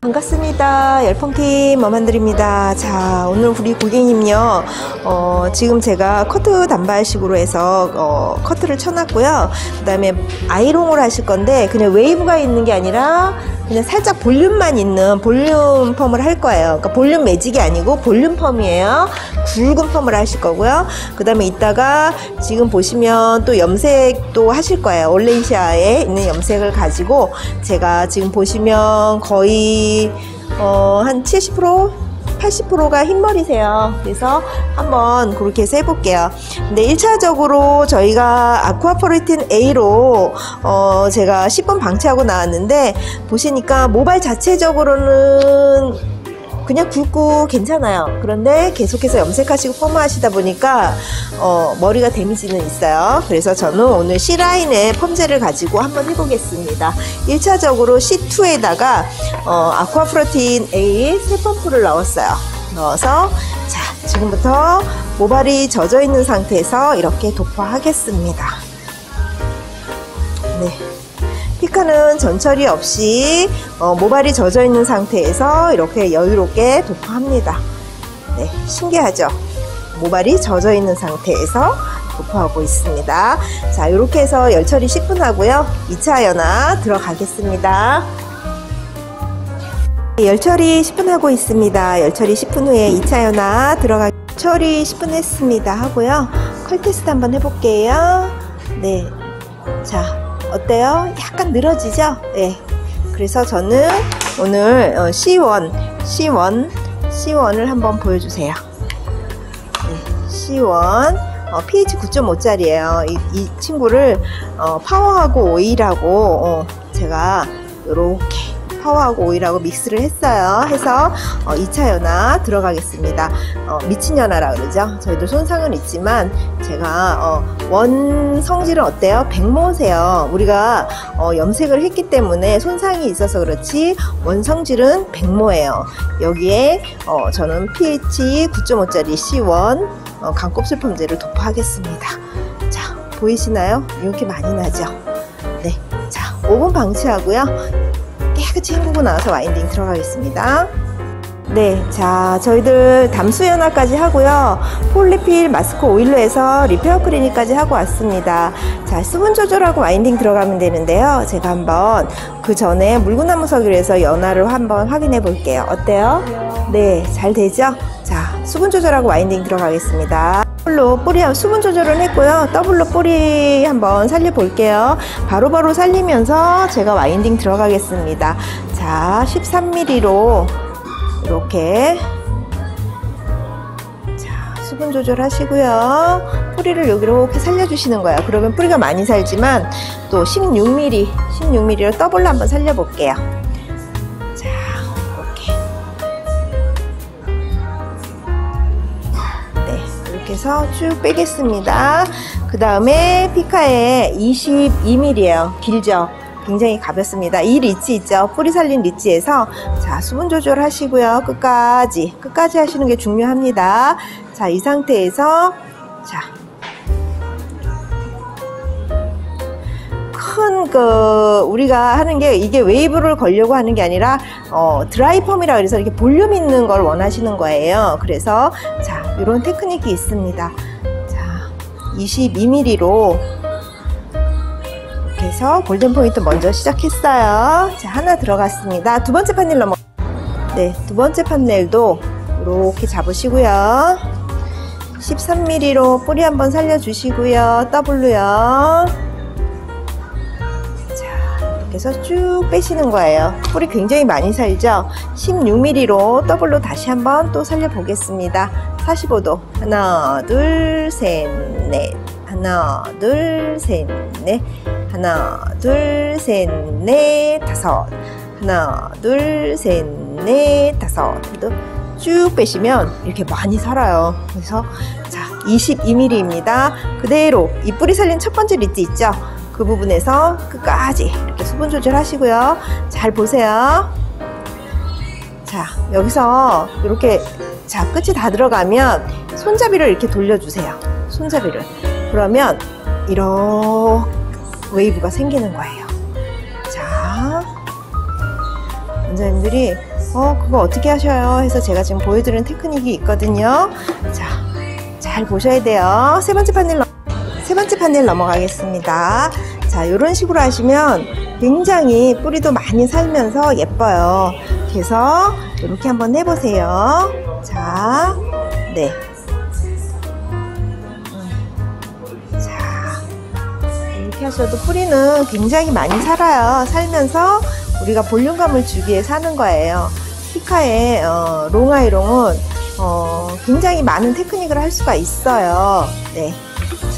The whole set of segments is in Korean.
반갑습니다. 열펌팀 머만들입니다. 자, 오늘 우리 고객님요, 어, 지금 제가 커트 단발식으로 해서, 어, 커트를 쳐놨고요. 그 다음에 아이롱을 하실 건데, 그냥 웨이브가 있는 게 아니라, 그냥 살짝 볼륨만 있는 볼륨 펌을 할 거예요. 그러니까 볼륨 매직이 아니고 볼륨 펌이에요. 굵은 펌을 하실 거고요. 그 다음에 이따가 지금 보시면 또 염색도 하실 거예요. 올레이시아에 있는 염색을 가지고 제가 지금 보시면 거의 어, 한 70%? 80%가 흰머리세요. 그래서 한번 그렇게 해볼게요. 근데 1차적으로 저희가 아쿠아포리틴 A로 어 제가 10번 방치하고 나왔는데 보시니까 모발 자체적으로는 그냥 굵고 괜찮아요. 그런데 계속해서 염색하시고 펌하시다 보니까 어, 머리가 데미지는 있어요. 그래서 저는 오늘 C라인의 펌젤을 가지고 한번 해보겠습니다. 1차적으로 C2에다가 어, 아쿠아프로틴 A 세 펌프를 넣었어요. 넣어서 자 지금부터 모발이 젖어 있는 상태에서 이렇게 도포하겠습니다. 네. 피카는 전처리 없이 어, 모발이 젖어 있는 상태에서 이렇게 여유롭게 도포합니다. 네, 신기하죠? 모발이 젖어 있는 상태에서 도포하고 있습니다. 자, 이렇게 해서 열처리 10분 하고요. 2차 연화 들어가겠습니다. 열처리 10분 하고 있습니다. 열처리 10분 후에 2차 연화 들어가 처리 10분 했습니다 하고요. 컬 테스트 한번 해볼게요. 네. 자, 어때요? 약간 늘어지죠? 네. 그래서 저는 오늘 C1, C1, C1을 한번 보여주세요. 네, C1, 어, pH 9.5짜리예요. 이, 이 친구를 어, 파워하고 오일하고 어, 제가 이렇게 파워하고 오일하고 믹스를 했어요. 해서 어, 2차 연화 들어가겠습니다. 어, 미친 연화라 그러죠. 저희도 손상은 있지만 제가 어, 원 성질은 어때요? 백모세요. 우리가 어, 염색을 했기 때문에 손상이 있어서 그렇지 원 성질은 백모예요. 여기에 어, 저는 pH 9.5짜리 C1 어, 강곱슬 펌제를 도포하겠습니다. 자 보이시나요? 이렇게 많이 나죠? 네. 자 5분 방치하고요. 깨끗이 헹구고 나서 winding 들어가겠습니다. 네, 자, 저희들 담수 연화까지 하고요. 폴리필 마스크 오일로 해서 repair 클리닉까지 하고 왔습니다. 자, 수분 조절하고 winding 들어가면 되는데요. 제가 한번 그 전에 물구나무 서기로 해서 연화를 한번 확인해 볼게요. 어때요? 네, 잘 되죠? 자, 수분 조절하고 winding 들어가겠습니다. 더블로 뿌리 수분 조절을 했고요. 더블로 뿌리 한번 살려 볼게요. 바로바로 바로 살리면서 제가 winding 들어가겠습니다. 자, 13mm로 이렇게 자, 수분 조절하시고요. 뿌리를 여기 이렇게 살려주시는 거예요. 그러면 뿌리가 많이 살지만 또 16mm, 16mm로 더블로 한번 살려볼게요. 해서 쭉 빼겠습니다. 그 다음에 피카에 22mm예요. 길죠? 굉장히 가볍습니다. 이 리치 있죠? 뿌리 살린 ridge에서 자 수분 조절 하시고요. 끝까지 끝까지 하시는 게 중요합니다. 자 이 상태에서 자 큰 그 우리가 하는 게 이게 웨이브를 걸려고 하는 게 아니라 어, 드라이 펌이라 그래서 이렇게 볼륨 있는 걸 원하시는 거예요. 그래서 자 이런 테크닉이 있습니다. 자 22mm로 이렇게 해서 golden point 먼저 시작했어요. 자 하나 들어갔습니다. 두 번째 판넬 넘어 네두 번째 판넬도 이렇게 잡으시고요. 13mm로 뿌리 한번 살려주시고요. W요. 해서 쭉 빼시는 거예요. 뿌리 굉장히 많이 살죠? 16mm로 더블로 다시 한번 또 살려 보겠습니다. 45도. 하나, 둘, 셋, 넷. 하나, 둘, 셋, 넷. 하나, 둘, 셋, 넷, 다섯. 하나, 둘, 셋, 넷, 다섯. 쭉 빼시면 이렇게 많이 살아요. 그래서 자, 22mm입니다. 그대로 이 뿌리 살린 첫 번째 리트 있죠? 그 부분에서 끝까지 이렇게 수분 조절하시고요. 잘 보세요. 자, 여기서 이렇게 자, 끝이 다 들어가면 손잡이를 이렇게 돌려주세요. 손잡이를. 그러면 이런 웨이브가 생기는 거예요. 자, 원장님들이 어 그거 어떻게 하셔요 해서 제가 지금 보여드리는 테크닉이 있거든요 자 잘 보셔야 돼요 세 번째 판넬 넘- 세 번째 판넬 넘어가겠습니다 자 이런 식으로 하시면 굉장히 뿌리도 많이 살면서 예뻐요 그래서 이렇게 한번 해보세요 자 네 자 이렇게 하셔도 뿌리는 굉장히 많이 살아요. 살면서 우리가 볼륨감을 주기 위해 사는 거예요. 피카의 어, 롱아이롱은 어, 굉장히 많은 테크닉을 할 수가 있어요. 네.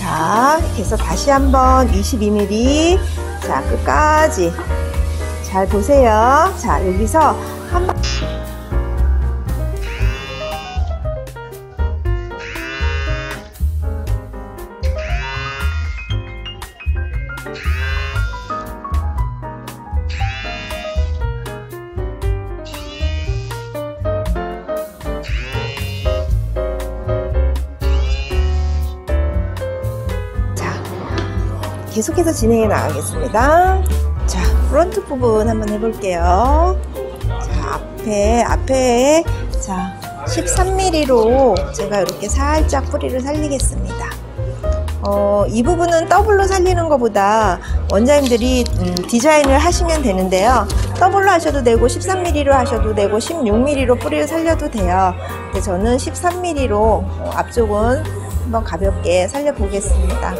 자, 이렇게 해서 다시 한번 22mm. 자, 끝까지. 잘 보세요. 자, 여기서 한 번. 계속해서 진행해 나가겠습니다. 자, 프론트 부분 한번 해볼게요. 자, 앞에, 앞에, 자, 13mm로 제가 이렇게 살짝 뿌리를 살리겠습니다. 어, 이 부분은 더블로 살리는 것보다 원장님들이 음, 디자인을 하시면 되는데요. 더블로 하셔도 되고 13mm로 하셔도 되고 16mm로 뿌리를 살려도 돼요. 근데 저는 13mm로 어, 앞쪽은 한번 가볍게 살려보겠습니다.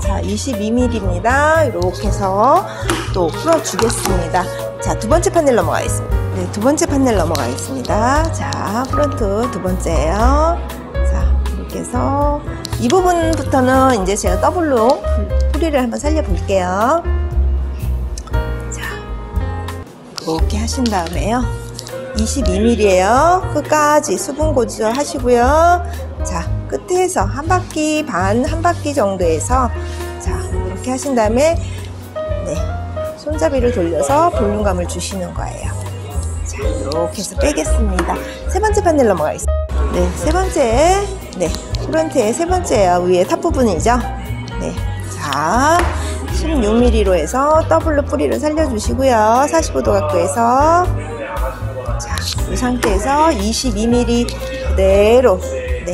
자, 22mm입니다. 이렇게 해서 또 풀어주겠습니다. 자, 두 번째 판넬 넘어가겠습니다. 네, 두 번째 판넬 넘어가겠습니다. 자, 프론트 두 번째예요. 자, 이렇게 해서 이 부분부터는 이제 제가 더블로 뿌리를 한번 살려볼게요. 자, 이렇게 하신 다음에요. 22mm예요. 끝까지 수분 건조를 하시고요. 자, 끝에서 한 바퀴 반, 한 바퀴 정도에서 자, 이렇게 하신 다음에 네, 손잡이를 돌려서 볼륨감을 주시는 거예요. 자, 이렇게 해서 빼겠습니다. 세 번째 판넬 넘어가겠습니다. 네, 세 번째, 네, 프론트의 세 번째예요. 위에 탑 부분이죠. 네, 자, 16mm로 해서 더블로 뿌리를 살려주시고요. 45도 각도에서 자, 이 상태에서 22mm 그대로 네,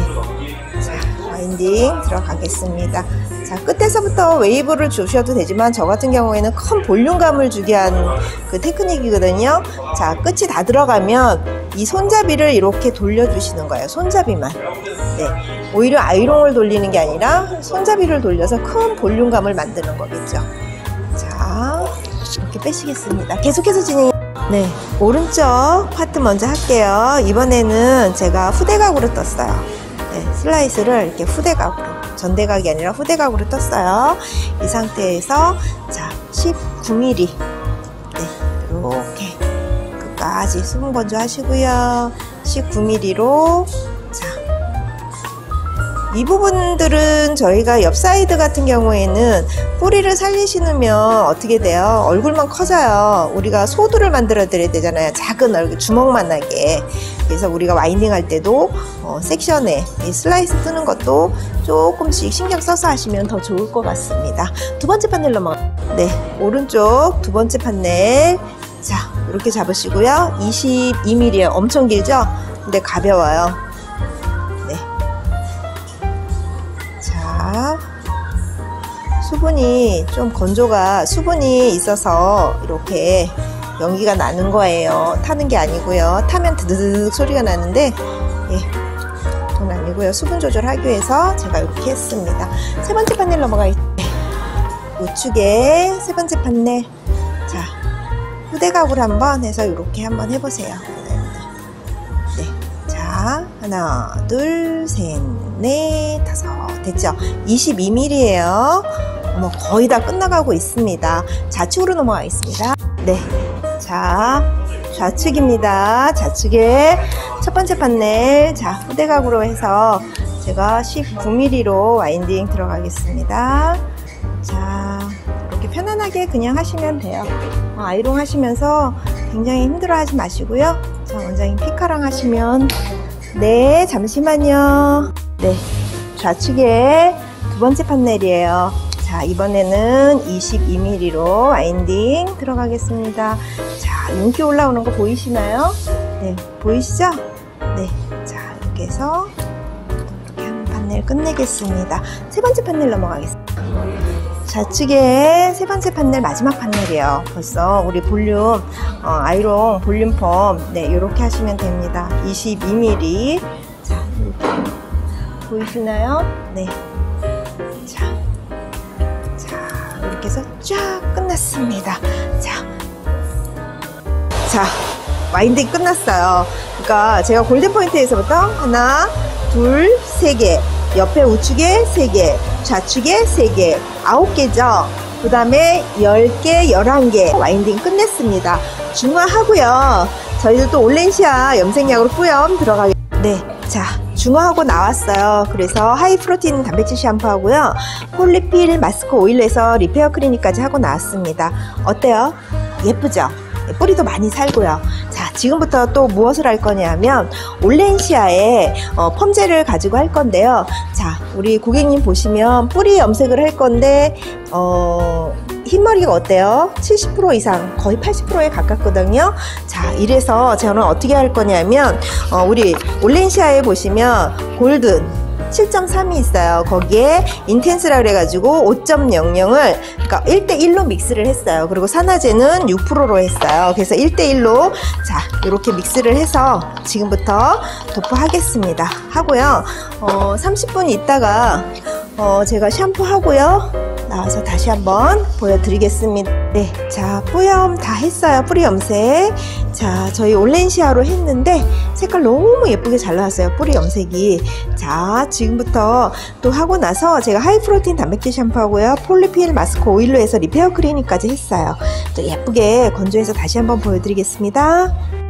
자, winding 들어가겠습니다. 자, 끝에서부터 웨이브를 주셔도 되지만 저 같은 경우에는 큰 볼륨감을 주게 한 그 테크닉이거든요. 자, 끝이 다 들어가면 이 손잡이를 이렇게 돌려주시는 거예요. 손잡이만. 네. 오히려 아이롱을 돌리는 게 아니라 손잡이를 돌려서 큰 볼륨감을 만드는 거겠죠. 자, 이렇게 빼시겠습니다. 계속해서 진행. 네, 오른쪽 파트 먼저 할게요. 이번에는 제가 후대각으로 떴어요. 네, 슬라이스를 이렇게 후대각으로, 전대각이 아니라 후대각으로 떴어요. 이 상태에서 자, 19mm. 네, 이렇게 끝까지 수분 건조 하시고요. 19mm로 자, 이 부분들은 저희가 옆 사이드 같은 경우에는 뿌리를 살리시면 어떻게 돼요? 얼굴만 커져요. 우리가 소두를 만들어 드려야 되잖아요. 작은 얼굴, 주먹만 하게. 그래서 우리가 winding 할 때도 어, 섹션에 이 슬라이스 뜨는 것도 조금씩 신경 써서 하시면 더 좋을 것 같습니다. 두 번째 판넬 넘어. 네, 오른쪽 두 번째 판넬. 자, 이렇게 잡으시고요. 22mm에 엄청 길죠? 근데 가벼워요. 네. 자, 수분이 좀 건조가 수분이 있어서 이렇게 연기가 나는 거예요. 타는 게 아니고요. 타면 드드득 소리가 나는데 예, 그건 아니고요. 수분 조절하기 위해서 제가 이렇게 했습니다. 세 번째 판넬 넘어가 있. 우측에 세 번째 판넬. 자, 후대각으로 한번 해서 이렇게 한번 해보세요. 네, 자 하나, 둘, 셋, 넷, 다섯 됐죠? 22mm예요. 어머 거의 다 끝나가고 있습니다. 좌측으로 넘어가겠습니다. 네, 자 좌측입니다. 좌측에 첫 번째 판넬 자 후대각으로 해서 제가 19mm로 와인딩 들어가겠습니다. 자 이렇게 편안하게 그냥 하시면 돼요. 어, 아이롱 하시면서 굉장히 힘들어 하지 마시고요. 자 원장님 피카랑 하시면 네 잠시만요. 네 좌측에 두 번째 판넬이에요. 자 자, 이번에는 22mm로 와인딩 들어가겠습니다. 자, 윤기 올라오는 거 보이시나요? 네, 보이시죠? 네, 자, 이렇게 해서 이렇게 한 판넬 끝내겠습니다. 세 번째 판넬 넘어가겠습니다. 좌측에 세 번째 판넬 마지막 판넬이에요. 벌써 우리 볼륨 어, 아이롱 볼륨 펌 네, 이렇게 하시면 됩니다. 22mm 자, 이렇게 보이시나요? 네. 자, 해서 쫙 끝났습니다. 자, 자 winding 끝났어요. 그러니까 제가 golden point에서부터 하나, 둘, 세 개, 옆에 우측에 세 개, 좌측에 세 개, 아홉 개죠. 그 다음에 10개, 11개 winding 끝냈습니다. 중화하고요. 저희도 또 올렌시아 염색약으로 뿌염 들어가게. 네. 자, 중화하고 나왔어요. 그래서 high protein 단백질 샴푸하고요. 폴리필 마스크 오일에서 repair 클리닉까지 하고 나왔습니다. 어때요? 예쁘죠? 네, 뿌리도 많이 살고요. 자, 지금부터 또 무엇을 할 거냐면 올렌시아의 어, 펌젤을 가지고 할 건데요. 자, 우리 고객님 보시면 뿌리 염색을 할 건데 어, 흰머리가 어때요? 70% 이상, 거의 80%에 가깝거든요. 자, 이래서 저는 어떻게 할 거냐면 어, 우리 올렌시아에 보시면 골든 7.3이 있어요. 거기에 인텐스라 그래가지고 5.00을 그러니까 1대1로 믹스를 했어요. 그리고 산화제는 6%로 했어요. 그래서 1대1로 자 이렇게 믹스를 해서 지금부터 도포하겠습니다. 하고요. 어, 30분 있다가 어, 제가 샴푸하고요. 나와서 다시 한번 보여드리겠습니다. 네, 자 뿌염 다 했어요. 뿌리 염색. 자, 저희 올렌시아로 했는데 색깔 너무 예쁘게 잘 나왔어요. 뿌리 염색이. 자, 지금부터 또 하고 나서 제가 하이프로틴 단백질 샴푸하고요. 폴리필 마스크 오일로 해서 리페어 클리닉까지 했어요. 또 예쁘게 건조해서 다시 한번 보여드리겠습니다.